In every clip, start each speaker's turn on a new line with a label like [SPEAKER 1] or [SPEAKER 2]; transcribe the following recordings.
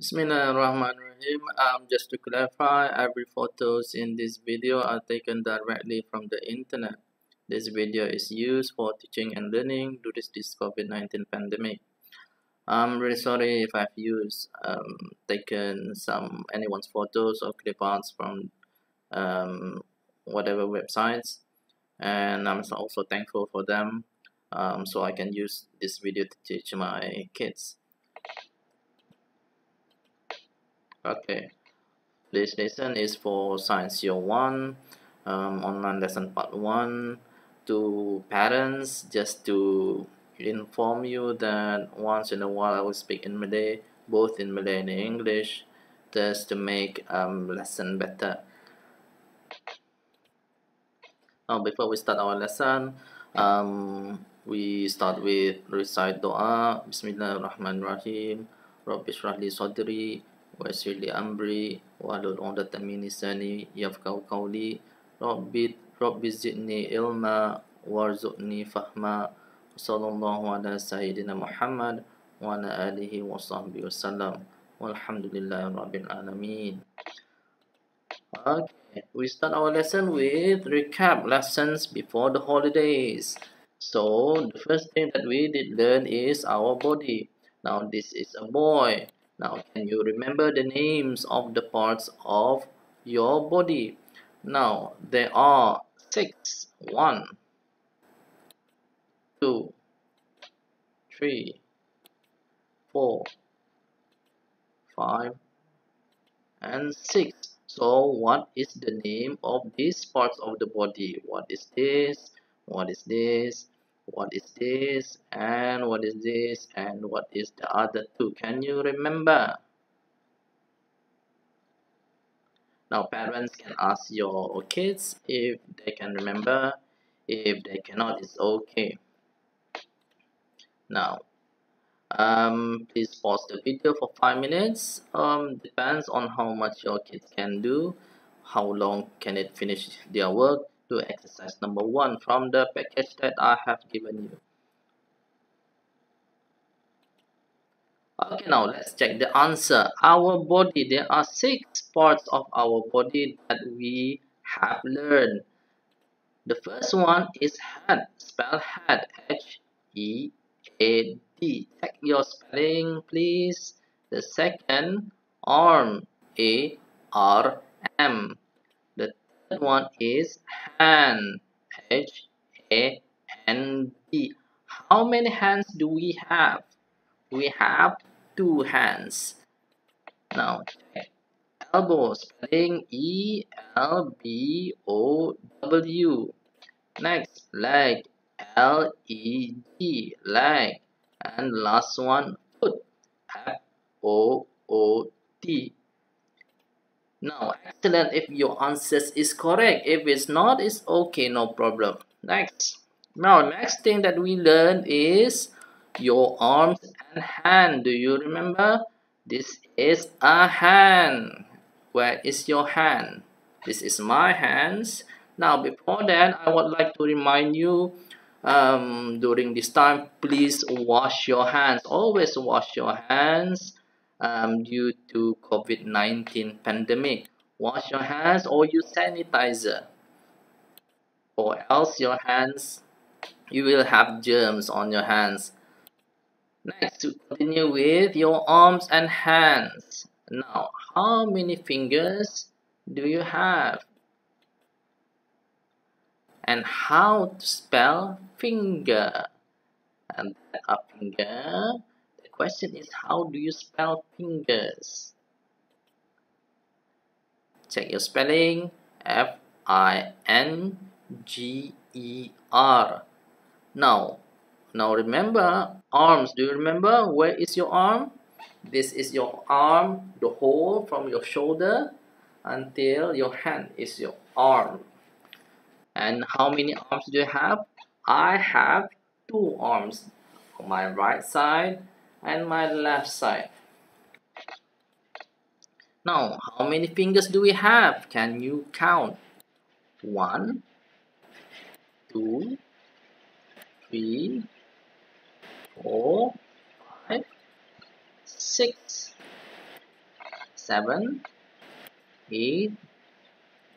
[SPEAKER 1] Bismillahirrahmanirrahim. Um, just to clarify, every photos in this video are taken directly from the internet. This video is used for teaching and learning to this COVID-19 pandemic. I'm really sorry if I've used um, taken some anyone's photos or clip arts from um, whatever websites, and I'm also thankful for them, um, so I can use this video to teach my kids. Okay, this lesson is for Science Year 1, um, online lesson part 1 to parents just to inform you that once in a while I will speak in Malay, both in Malay and English, just to make um, lesson better. Now, before we start our lesson, um, we start with recite doa. Bismillahirrahmanirrahim. Rabbi shrah li sadri ويسر لي أمري واحلل عقدة من لساني يفقهوا قولي ربي ربي زدني علما وارزقني فهما وصلى الله على سيدنا محمد وعلى آله وصحبه وسلم والحمد لله رب العالمين Okay, we start our lesson with recap lessons before the holidays. So, the first thing that we did learn is our body. Now, this is a boy. Now, can you remember the names of the parts of your body? Now, there are six. One, two, three, four, five, and six. So, what is the name of these parts of the body? What is this? What is this? What is this and what is this and what is the other two? Can you remember? Now parents can ask your kids if they can remember. If they cannot it's okay. Now um please pause the video for five minutes. Um depends on how much your kids can do. How long can it finish their work to exercise number one from the package that I have given you. Okay, now let's check the answer. Our body, there are six parts of our body that we have learned. The first one is head. Spell head. H-E-A-D. Check your spelling, please. The second, arm. A-R-M one is hand H A N D. How many hands do we have? We have two hands. Now elbow spelling E L B O W. Next leg L E G leg. And last one foot F O O T now, excellent if your answers is correct. If it's not, it's okay, no problem. Next. Now, next thing that we learn is your arms and hand. Do you remember? This is a hand. Where is your hand? This is my hands. Now, before that, I would like to remind you um, during this time, please wash your hands. Always wash your hands um, due to COVID-19 pandemic. Wash your hands or use sanitizer or else your hands you will have germs on your hands. Next, to continue with your arms and hands. Now, how many fingers do you have? And how to spell finger? And a finger question is how do you spell fingers? Check your spelling F I N G E R. Now, now remember arms. Do you remember where is your arm? This is your arm, the whole from your shoulder until your hand is your arm. And how many arms do you have? I have two arms on my right side and my left side. Now, how many fingers do we have? Can you count? One, two, three, four, five, six. seven, eight,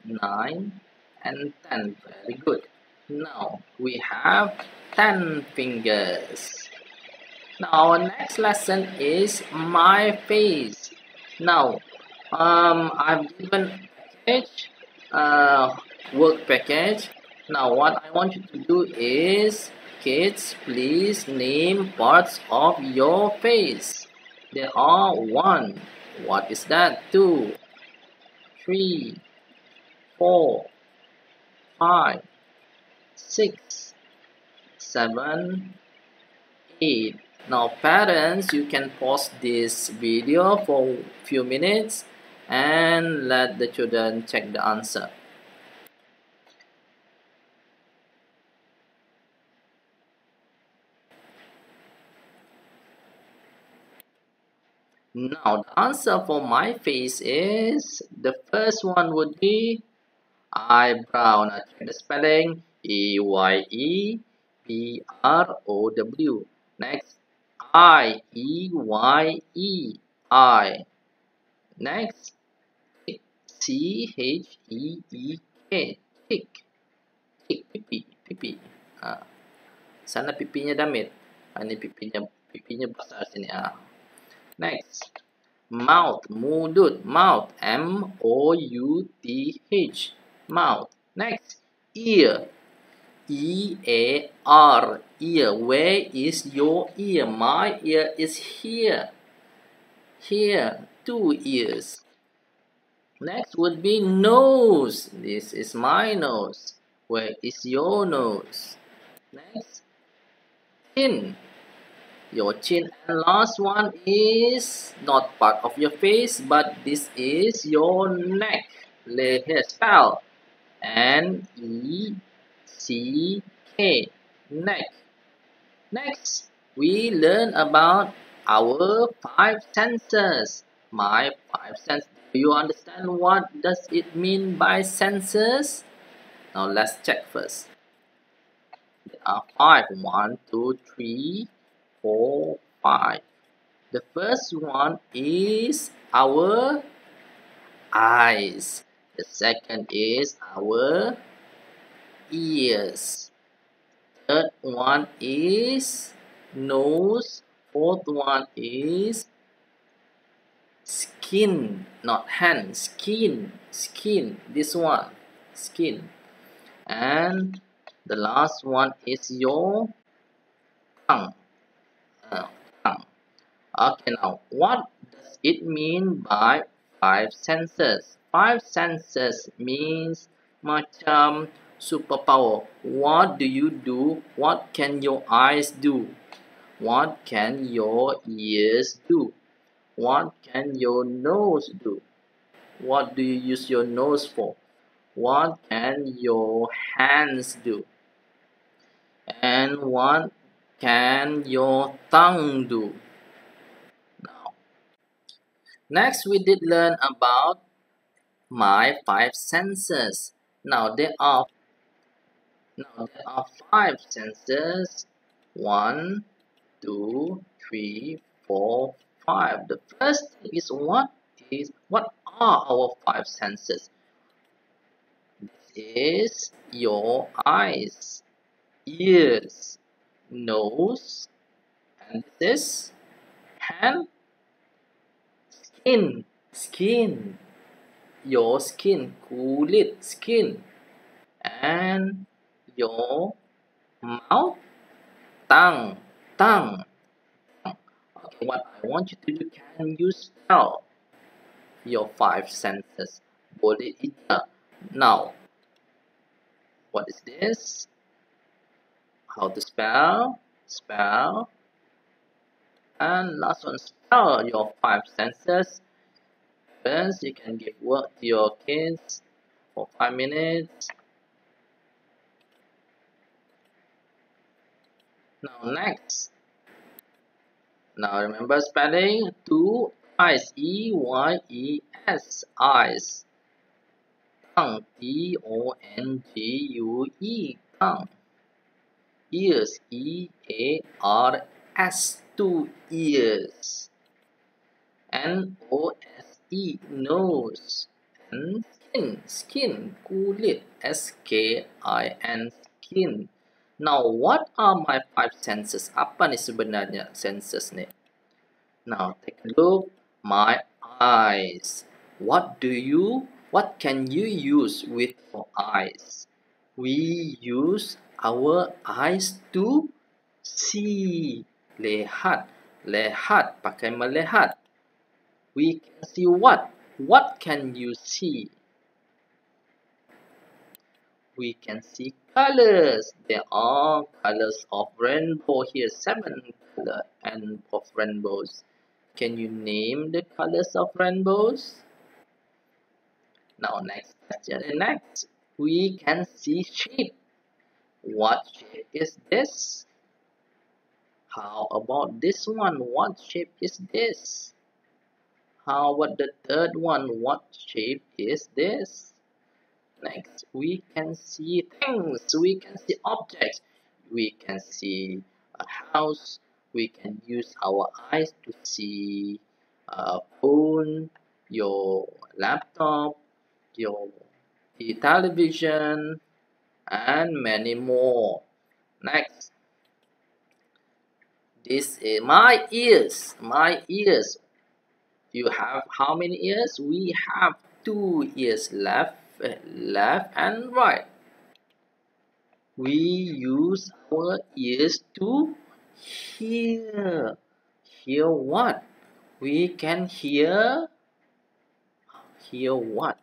[SPEAKER 1] nine, and ten. Very good. Now we have ten fingers. Now our next lesson is my face. Now um, I've given package, uh, work package. Now what I want you to do is kids please name parts of your face. There are one. What is that? Two, three, four, five, six, seven, eight. Now parents, you can pause this video for few minutes and let the children check the answer. Now the answer for my face is the first one would be eyebrow. Now check the spelling E Y E B R O W. Next I E Y E I. Next C H E E K. Tick. Tick pipi pipi. Ha. Sana pipinya damit. Ha, ini pipinya pipinya besar sini ah. Next, mouth, mulut, mouth, M-O-U-T-H, mouth. Next, ear, E-A-R, ear. Where is your ear? My ear is here. Here, two ears. Next would be nose. This is my nose. Where is your nose? Next, chin your chin and last one is not part of your face but this is your neck let here spell N E C K. Neck next we learn about our five senses. My five senses. Do you understand what does it mean by senses? Now let's check first. There are five. One two three four, five. The first one is our eyes. The second is our ears. Third one is nose. Fourth one is skin, not hand, skin, skin. This one, skin. And the last one is your tongue. Uh, tongue. Okay, now what does it mean by five senses? Five senses means macam superpower. What do you do? What can your eyes do? What can your ears do? What can your nose do? What do you use your nose for? What can your hands do? And what can your tongue do? Now, next we did learn about my five senses. Now there are now there are five senses. One, two, three, four, five. The first thing is what? Is what are our five senses? This is your eyes, ears, nose and this hand. Skin. Skin. Your skin. Kulit skin. And your mouth tongue tongue okay what I want you to do can you spell your five senses boleh tidak now what is this? How to spell, spell, and last one, spell your five senses. First, you can give work to your kids for five minutes. Now next, now remember spelling two eyes, E Y E S, eyes. Tongue, T O N G U E, tongue. Ears E A R S two ears. N O S E nose. And skin skin kulit. S K I N skin now what are my five senses? Apa nih sebenarnya senses nih now take a look. My eyes. What do you what can you use with your eyes? We use our eyes to see. Lihat. Lihat. Pakai melihat. We can see what? What can you see we can see colors. There are colors of rainbow here seven color and of rainbows. Can you name the colors of rainbows? Now next question. And next we can see shape what shape is this? How about this one? What shape is this? How about the third one? What shape is this next we can see things we can see objects we can see a house we can use our eyes to see a phone your laptop your television and many more. Next. This is my ears my ears. You have how many ears? We have two ears left left and right. We use our ears to hear. Hear what? We can hear. Hear what?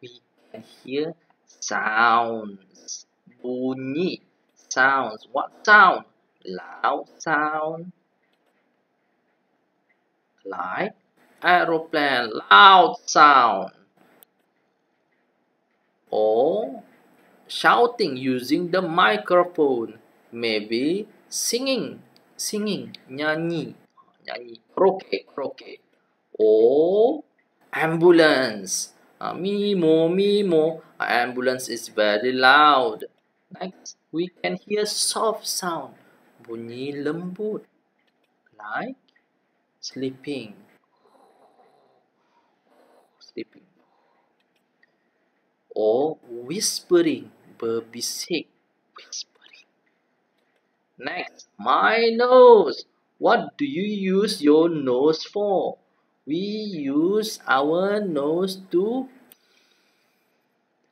[SPEAKER 1] We can hear sounds. Bunyi sounds. What sound? Loud sound. Like aeroplane. Loud sound or shouting using the microphone. Maybe singing singing nyanyi nyanyi karaoke karaoke or ambulance. Uh, mimo mimo. Ambulance is very loud. Next we can hear soft sound. Bunyi lembut. Like sleeping or whispering berbisik. Whispering. Next my nose. What do you use your nose for? We use our nose to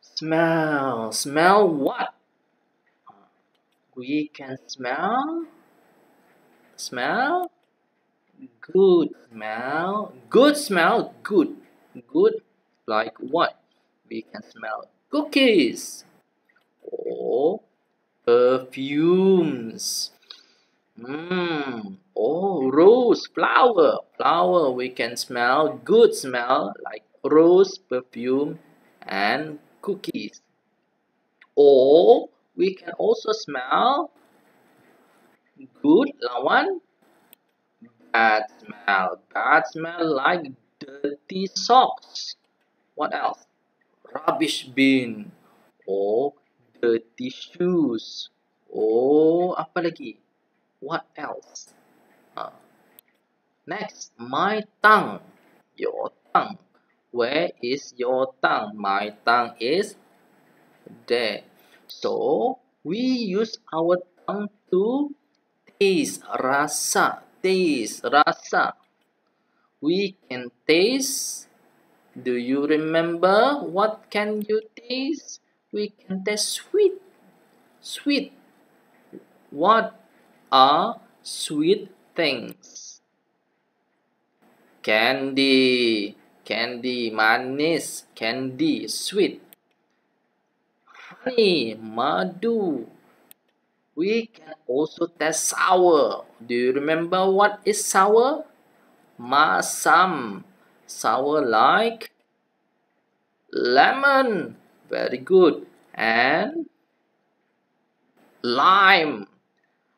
[SPEAKER 1] smell. Smell what? We can smell. Smell? Good smell. Good smell good. Good like what we can smell cookies or perfumes. Mm. oh rose flower. Flower we can smell good smell like rose perfume and cookies. Or we can also smell good lawan. Bad smell. Bad smell like dirty socks. What else rubbish bin. Or dirty shoes oh apa lagi? What else? Uh, next my tongue. Your tongue. Where is your tongue? My tongue is there. So we use our tongue to taste rasa, taste rasa. We can taste. Do you remember what can you taste? We can taste sweet. Sweet. What are sweet things? Candy. Candy manis. Candy sweet honey, madu. We can also taste sour. Do you remember what is sour? Masam. Sour like lemon. Very good. And lime.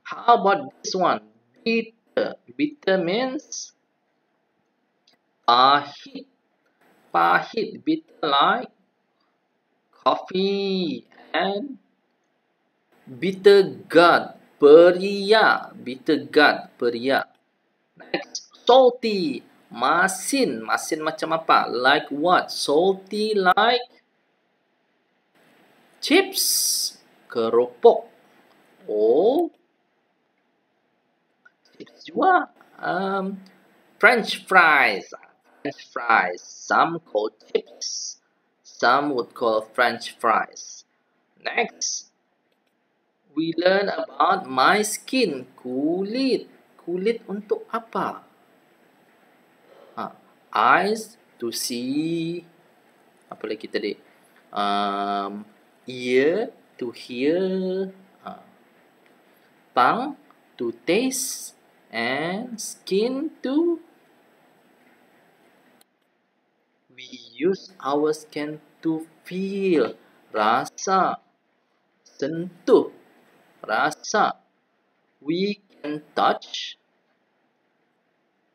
[SPEAKER 1] How about this one? Bitter. Bitter means pahit. Pahit. Bitter like coffee and bitter gourd peria bitter gourd peria next salty Masin. Masin macam apa? Like what? Salty like chips. Keropok. Oh. Chips juga. Um, French fries. French fries. Some call chips. Some would call French fries. Next. We learn about my skin. Kulit. Kulit untuk apa? Eyes to see apa lagi tadi? Um, ear to hear uh, tongue to taste and skin to we use our skin to feel rasa sentuh rasa. We can touch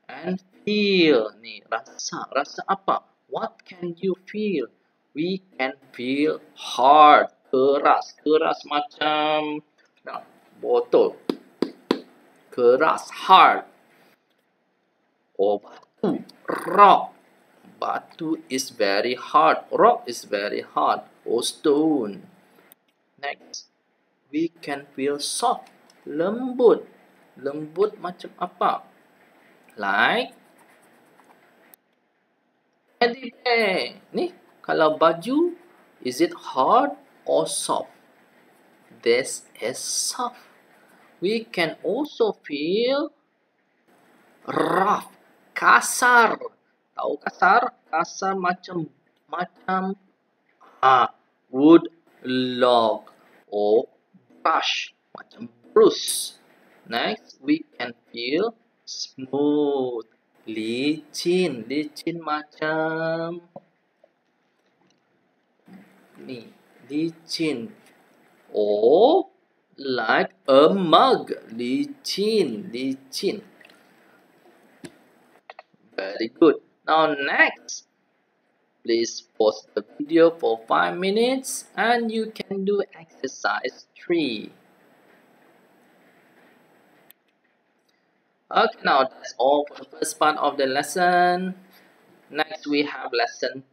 [SPEAKER 1] and feel nih rasa rasa apa? What can you feel? We can feel hard keras keras macam nah, botol. Keras hard. Oh batu rock. Batu is very hard. Rock is very hard. Oh stone. Next we can feel soft lembut. Lembut macam apa? Like Teddy bear. Ni kalau baju is it hard or soft? This is soft. We can also feel rough, kasar. Tahu kasar? Kasar macam macam ah wood log or brush macam brush. Next, we can feel smooth licin licin macam ni licin. Oh like a mug. Licin licin. Very good. Now next please pause the video for 5 minutes and you can do exercise 3 Okay, now that's all for the first part of the lesson. Next, we have lesson